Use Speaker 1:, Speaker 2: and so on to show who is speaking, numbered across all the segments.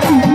Speaker 1: Thank you.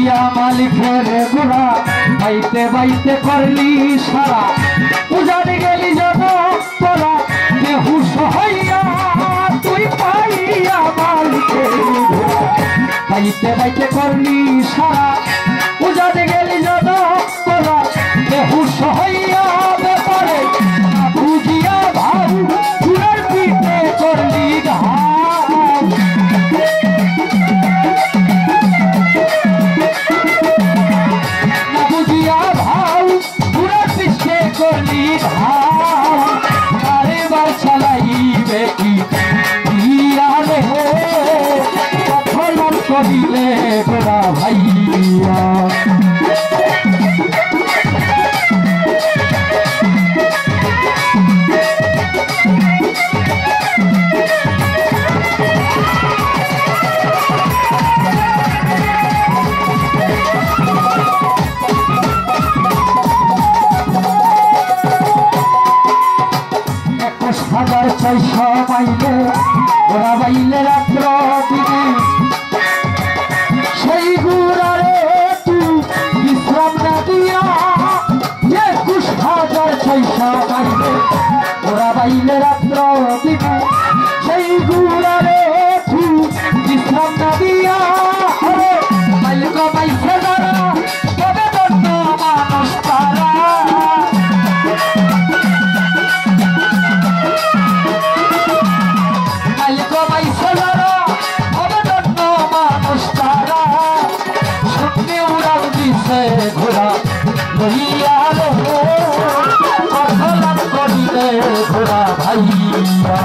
Speaker 1: দিয়া মালিকের গোড়া বাইতে বাইতে করলি সারা। উজানি গেলি যাব তোরা, বেহুশ হইয়া তুই পাইয়া মালিকের গোড়া বাইতে বাইতে করলি সারা हरी ले बड़ा भैया Bye. घोड़ा भैया रे अखला करी ले घोड़ा भैया।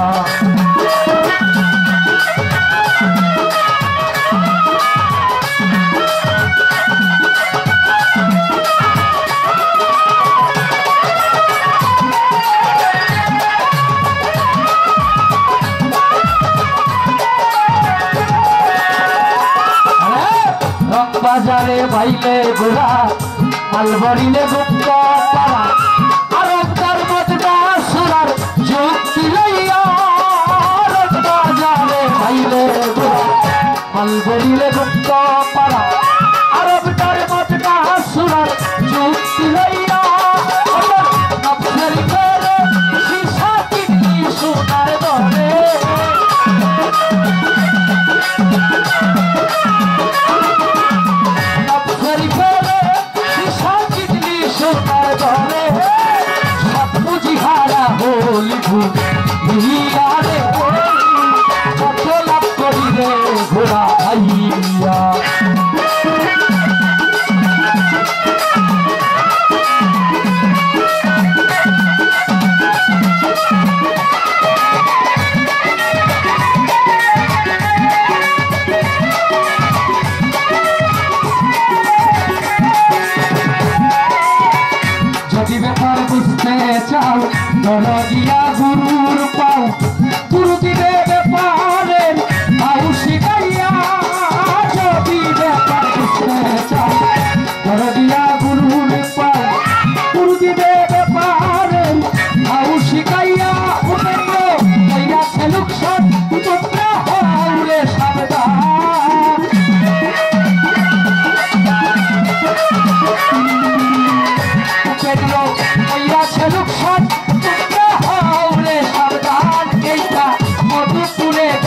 Speaker 1: बाजारे भाई ले बुरा আলবাড়ি নে গুপ্তা। Oh.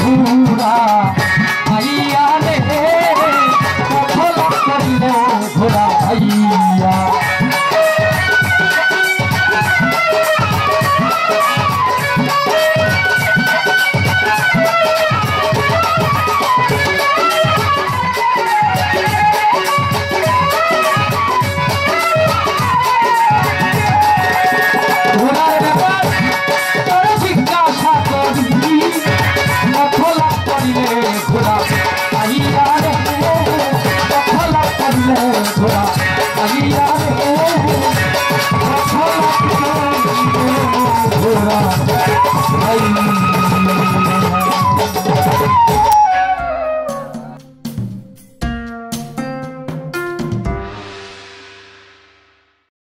Speaker 1: पूरा Bye.